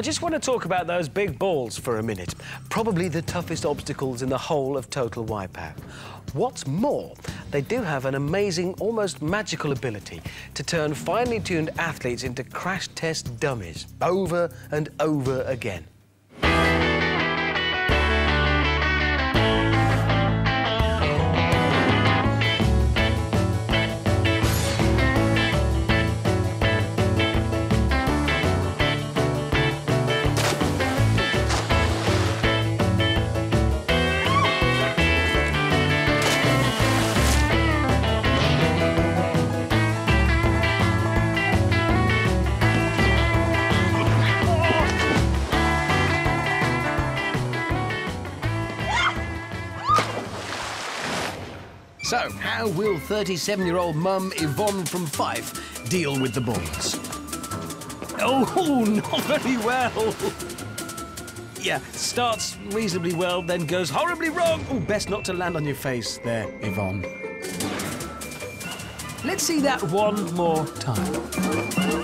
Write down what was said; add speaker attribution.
Speaker 1: I just want to talk about those big balls for a minute. Probably the toughest obstacles in the whole of Total Wipeout. What's more, they do have an amazing, almost magical ability to turn finely tuned athletes into crash test dummies over and over again.
Speaker 2: So, how will 37-year-old mum Yvonne from Fife deal with the balls?
Speaker 1: Oh, not very well. Yeah, starts reasonably well, then goes horribly wrong. Oh, best not to land on your face there, Yvonne. Let's see that one more time.